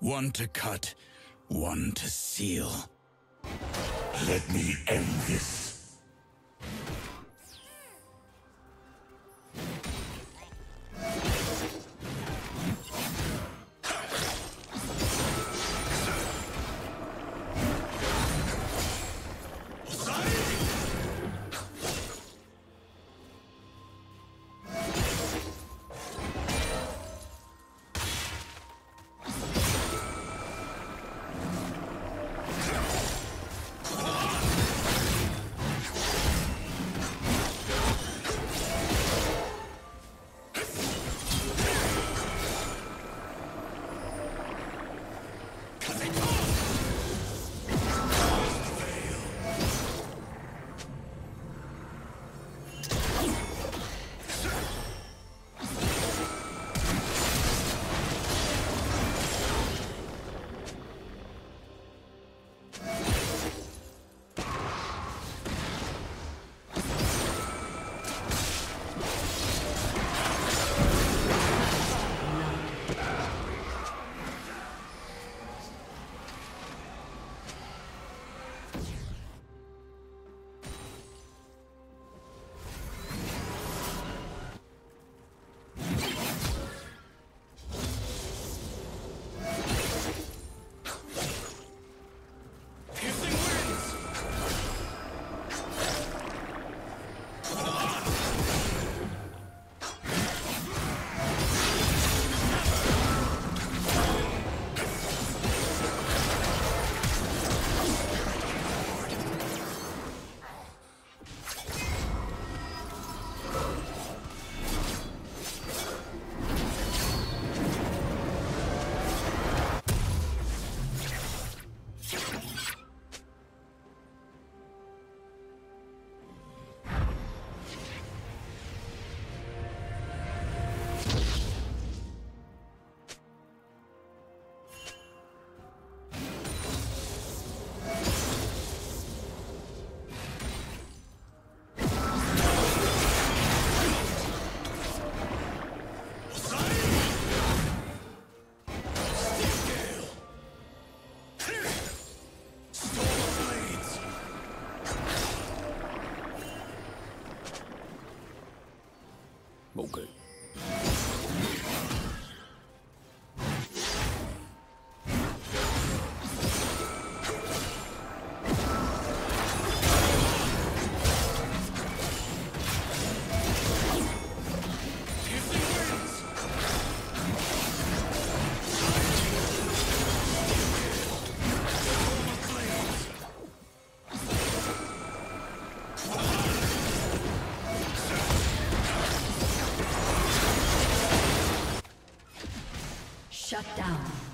One to cut, one to seal. Let me end this. OK. Down.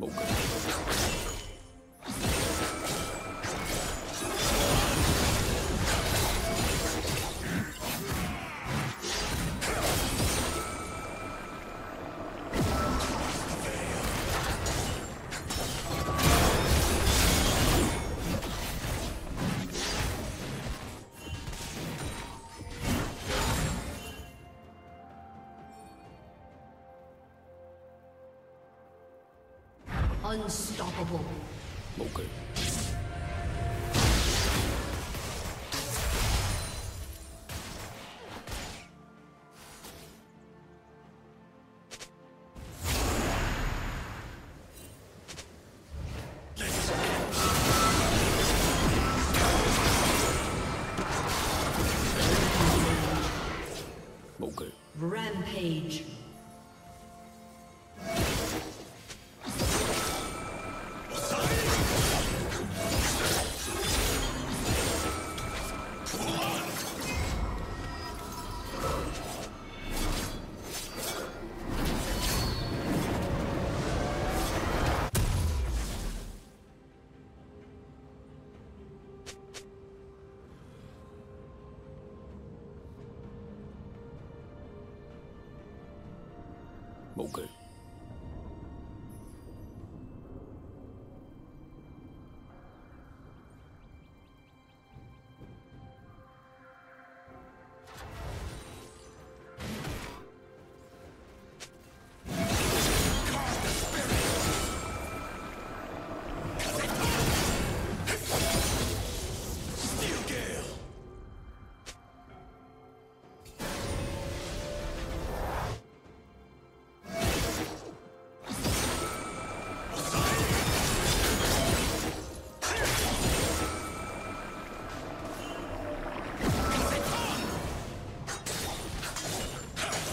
Mocha. Unstoppable. Okay. Rampage. Okay.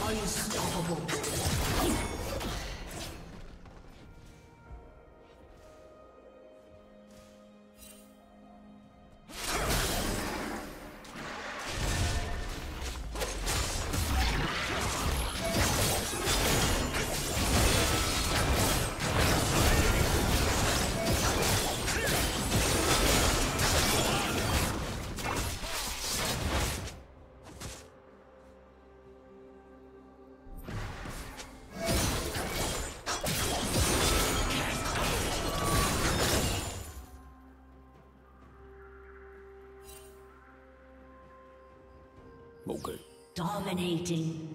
Okay. Dominating.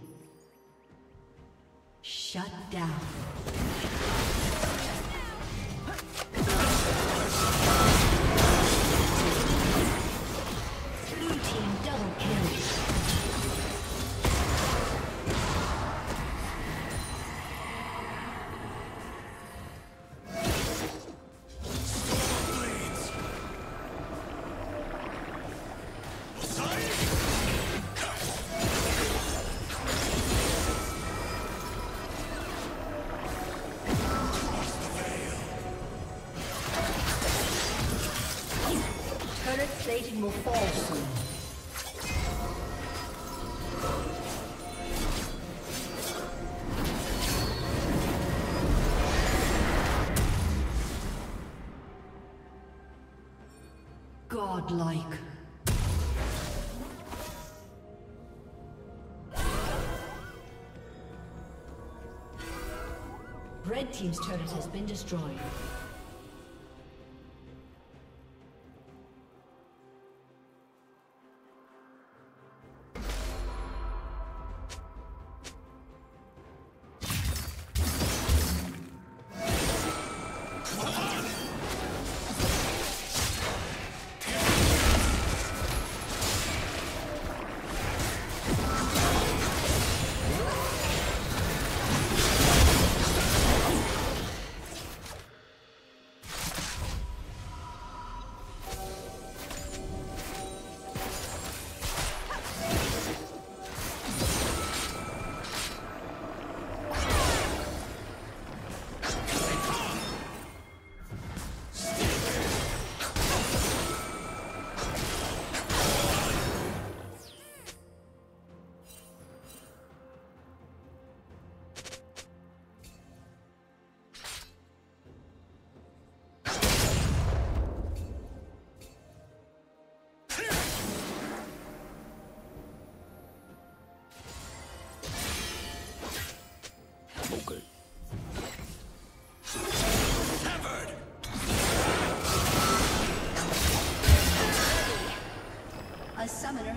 Plating will fall soon. Godlike. Red Team's turret has been destroyed.